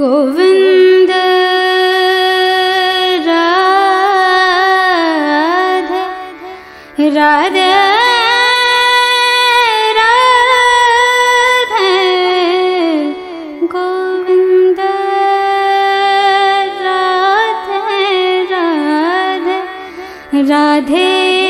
गोविन्द राध राध राधे गोविन्द राध राधे राधे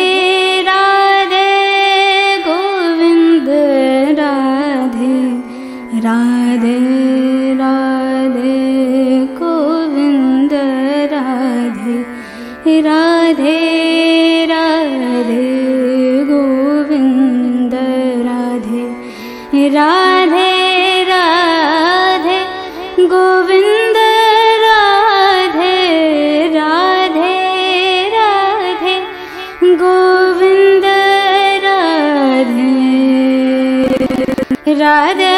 राधे राधे गोविंद राधे राधे राधे गोविंद राधे। राधे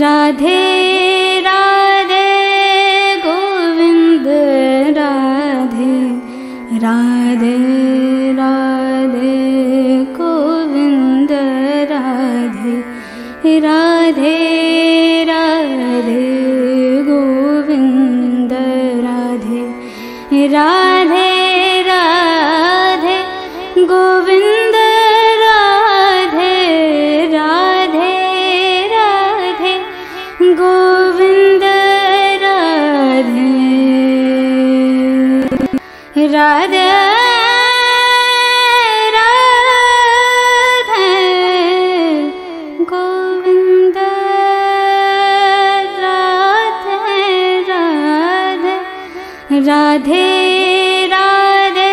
राधे राधे राधे गोविन्द राधे राधे राधे राधे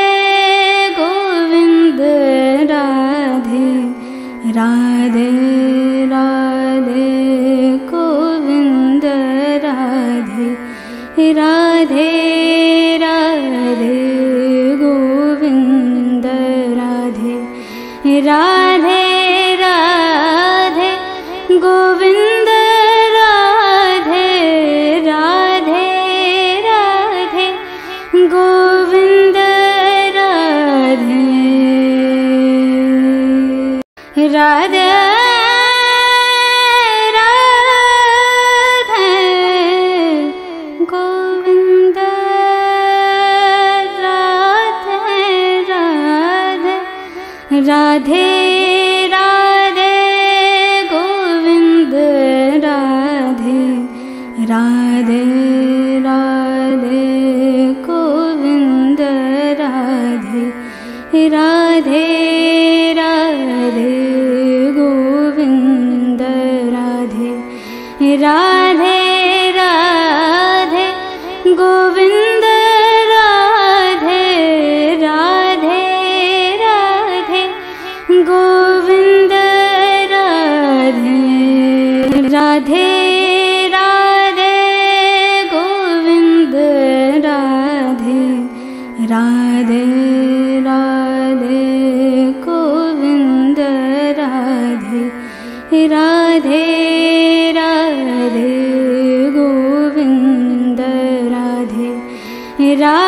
गोविन्द राधे राधे राधे गोविन्द राधे रा राधे राे गोविन्द राधे। राधे राधे गोविन्द राधे। राधे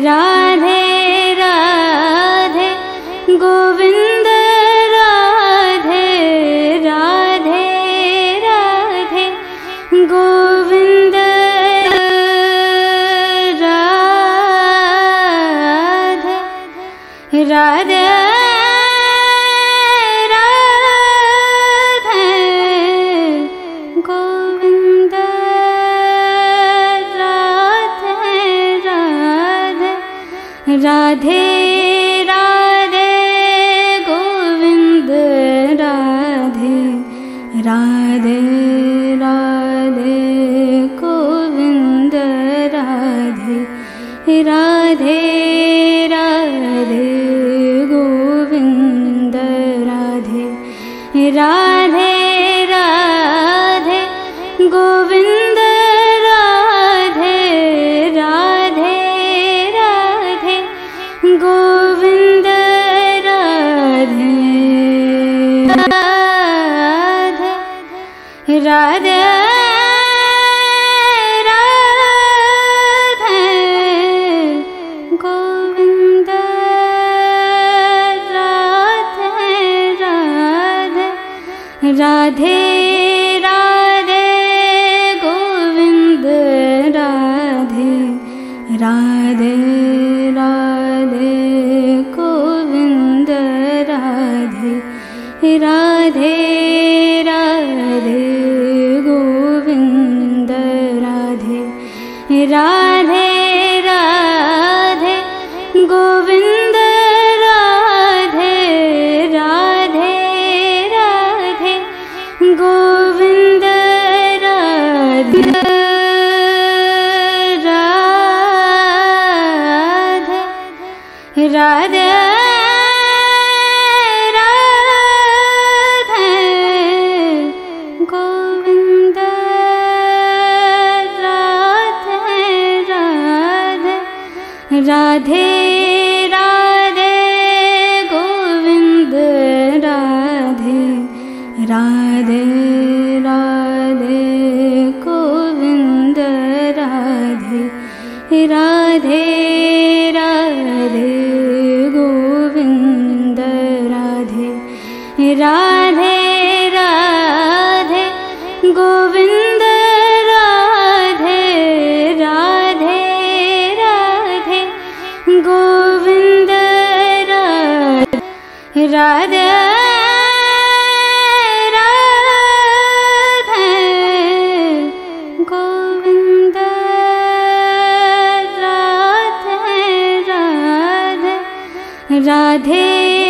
राधे राधे गो राधे। राधे राधे गोविन्द राधे राधे राधे राधे गोविन्द राधे राधे राधे गोविन्द राधे राधे राधे राधे गोविंद राधे राधे राधे गोविंद राधे राधे राधे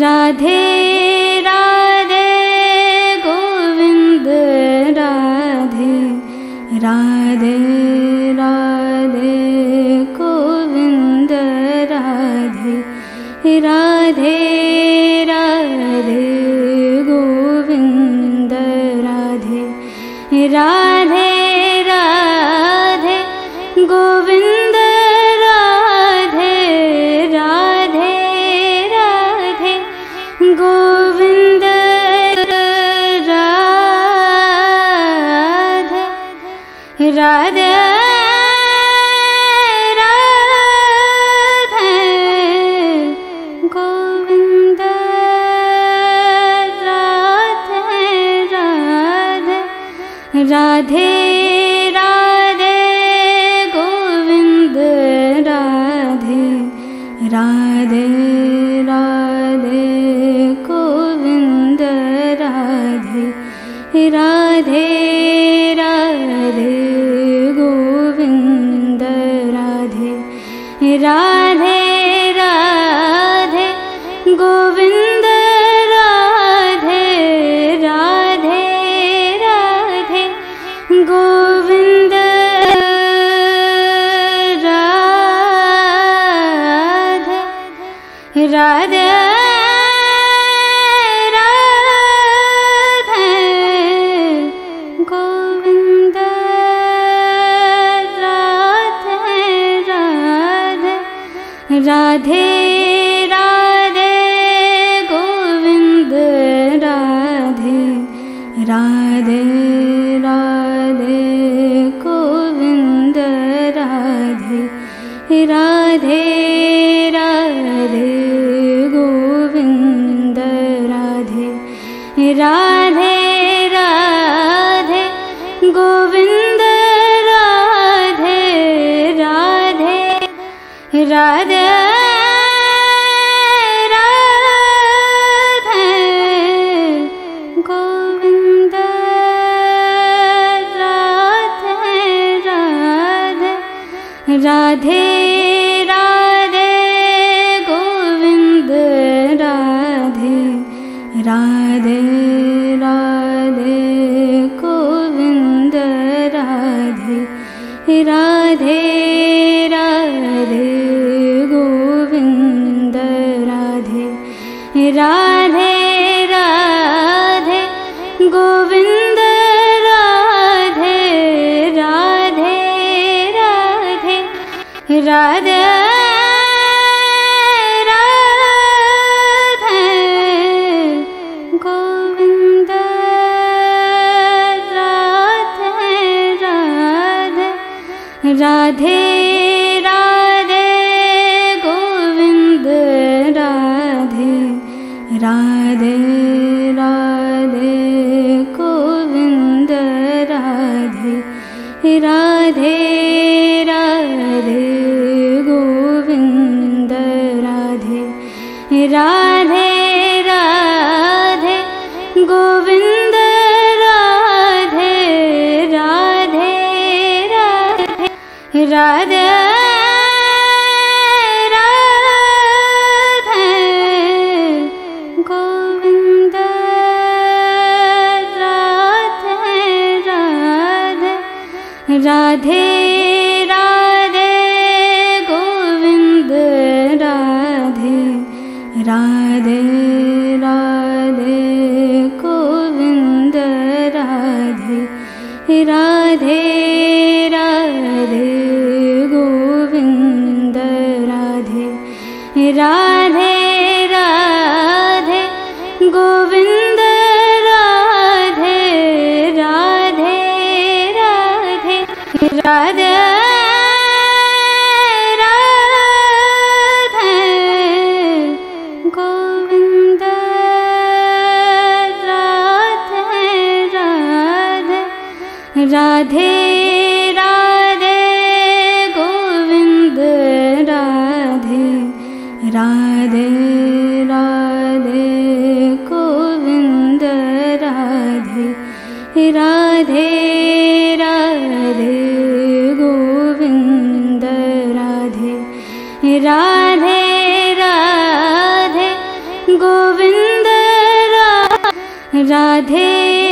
राधे राधे गोविन्द राधे राधे राधे गोविन्द राधे राधे राधे गोविन्द राधे राधे 친구. गोविन्द राधे राधे राधे राधे राधे गोविंद राधे। राधे राधे राधे गोविन्द राधे। राधे राधे गोविन्द राधे। राधे राधे गोविन्द राधे। राधे राधे गोविन्द राधे।